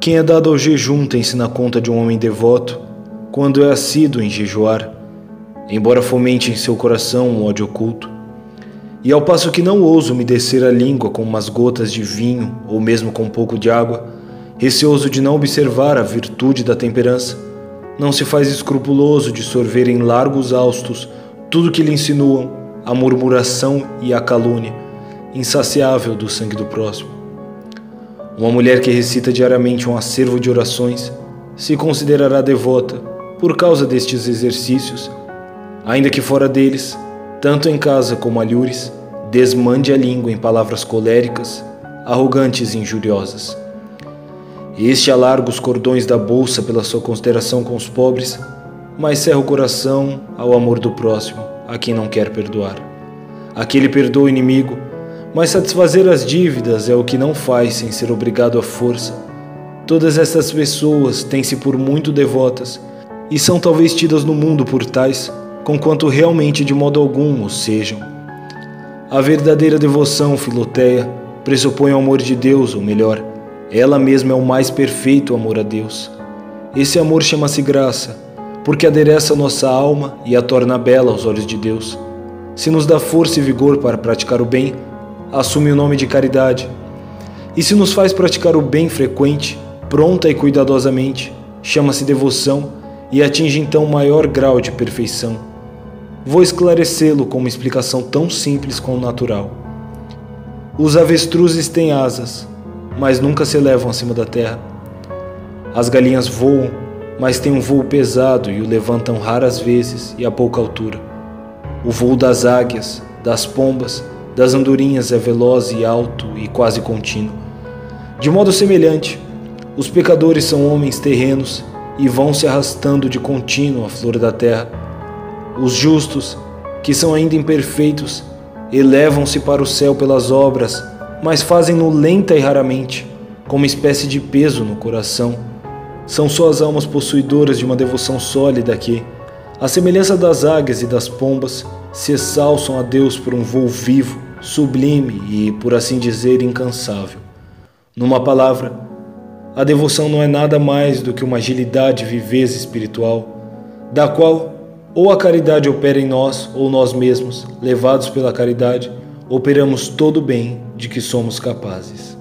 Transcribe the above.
Quem é dado ao jejum tem-se na conta de um homem devoto, quando é assíduo em jejuar, embora fomente em seu coração um ódio oculto. E ao passo que não ouso umedecer a língua com umas gotas de vinho ou mesmo com um pouco de água, receoso de não observar a virtude da temperança, não se faz escrupuloso de sorver em largos austos tudo que lhe insinuam a murmuração e a calúnia, insaciável do sangue do próximo. Uma mulher que recita diariamente um acervo de orações se considerará devota por causa destes exercícios, ainda que fora deles, tanto em casa como alhures, desmande a língua em palavras coléricas, arrogantes e injuriosas. Este alarga os cordões da bolsa pela sua consideração com os pobres, mas cerra o coração ao amor do próximo, a quem não quer perdoar. Aquele perdoa o inimigo, mas satisfazer as dívidas é o que não faz sem ser obrigado à força. Todas essas pessoas têm-se por muito devotas e são talvez tidas no mundo por tais, conquanto realmente de modo algum o sejam. A verdadeira devoção, Filoteia, pressupõe o amor de Deus, ou melhor, ela mesma é o mais perfeito amor a Deus. Esse amor chama-se graça, porque adereça nossa alma e a torna bela aos olhos de Deus. Se nos dá força e vigor para praticar o bem, assume o nome de caridade. E se nos faz praticar o bem frequente, pronta e cuidadosamente, chama-se devoção e atinge então o maior grau de perfeição. Vou esclarecê-lo com uma explicação tão simples como natural. Os avestruzes têm asas, mas nunca se elevam acima da terra. As galinhas voam, mas têm um voo pesado e o levantam raras vezes e a pouca altura. O voo das águias, das pombas, das andorinhas é veloz e alto e quase contínuo. De modo semelhante, os pecadores são homens terrenos e vão se arrastando de contínuo à flor da terra. Os justos, que são ainda imperfeitos, elevam-se para o céu pelas obras, mas fazem-no lenta e raramente, com uma espécie de peso no coração. São só as almas possuidoras de uma devoção sólida que, à semelhança das águias e das pombas, se exalçam a Deus por um voo vivo sublime e, por assim dizer, incansável. Numa palavra, a devoção não é nada mais do que uma agilidade viveza espiritual, da qual ou a caridade opera em nós ou nós mesmos, levados pela caridade, operamos todo o bem de que somos capazes.